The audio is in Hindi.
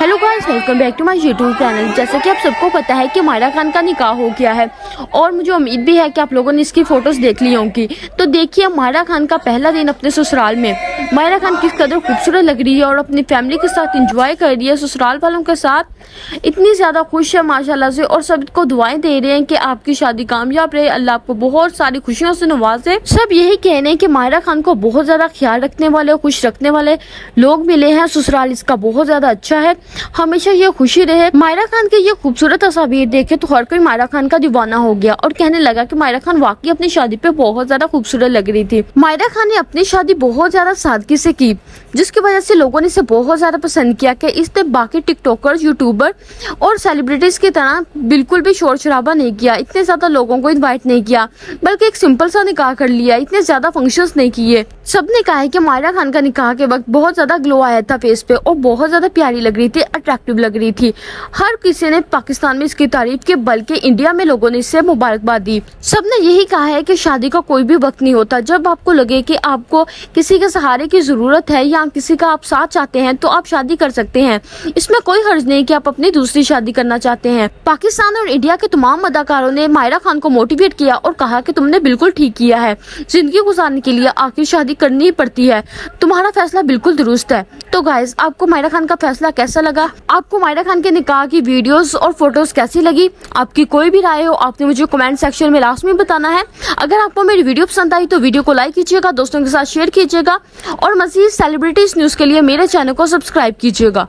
Hello guys welcome back to my YouTube channel जैसा कि आप सबको पता है कि मायरा खान का निकाह हो गया है और मुझे उम्मीद भी है कि आप लोगों ने इसकी फ़ोटोज़ देख ली होंगी। तो देखिए मायरा खान का पहला दिन अपने ससुराल में। मायरा खान किस कदर खूबसूरत लग रही है और अपनी फैमिली के साथ इंजॉय कर रही है, ससुराल वालों के साथ। इतनी ज़्यादा खुश है माशाला से और सबको दुआएँ दे रहे हैं कि आपकी शादी कामयाब रहे। अल्लाह आपको बहुत सारी खुशियों से नवाजे। सब यही कह रहे हैं कि मायरा खान को बहुत ज़्यादा ख्याल रखने वाले खुश रखने वाले लोग मिले हैं। ससुराल इसका बहुत ज़्यादा अच्छा है। हमेशा ये खुशी रहे। मायरा खान की ये खूबसूरत तस्वीर देखे तो हर कोई मायरा खान का दीवाना हो गया और कहने लगा कि मायरा खान वाकई अपनी शादी पे बहुत ज़्यादा खूबसूरत लग रही थी। मायरा खान ने अपनी शादी बहुत ज़्यादा सादगी से की, जिसकी वजह से लोगों ने इसे बहुत ज़्यादा पसंद किया कि इसने बाकी टिकटॉकर यूट्यूबर और सेलिब्रिटीज की तरह बिल्कुल भी शोर शराबा नहीं किया, इतने ज़्यादा लोगों को इन्वाइट नहीं किया, बल्कि एक सिंपल सा निकाह कर लिया, इतने ज़्यादा फ़ंक्शन नहीं किए। सबने कहा है कि मायरा खान का निकाह के वक्त बहुत ज़्यादा ग्लो आया था फेस पे और बहुत ज़्यादा प्यारी लग रही थी अट्रैक्टिव लग रही थी। हर किसी ने पाकिस्तान में इसकी तारीफ़ की, बल्कि इंडिया में लोगों ने इससे मुबारकबाद दी। सबने यही कहा है कि शादी का कोई भी वक्त नहीं होता। जब आपको लगे कि आपको किसी के सहारे की ज़रूरत है या किसी का आप साथ चाहते हैं तो आप शादी कर सकते हैं। इसमें कोई हर्ज नहीं कि आप अपनी दूसरी शादी करना चाहते हैं। पाकिस्तान और इंडिया के तमाम अदाकारों ने मायरा खान को मोटिवेट किया और कहा कि तुमने बिल्कुल ठीक किया है। ज़िंदगी गुजारने के लिए आखिर शादी करनी ही पड़ती है। तुम्हारा फैसला बिल्कुल दुरुस्त है। तो गाइज़ आपको मायरा खान का फैसला कैसा लगा? आपको मायरा खान के निकाह की वीडियोस और फ़ोटोज़ कैसी लगी? आपकी कोई भी राय हो, आपने मुझे कमेंट सेक्शन में लास्ट में बताना है। अगर आपको मेरी वीडियो पसंद आई तो वीडियो को लाइक कीजिएगा, दोस्तों के साथ शेयर कीजिएगा। और मजीद सेलिब्रिटीज न्यूज़ के लिए मेरे चैनल को सब्सक्राइब कीजिएगा।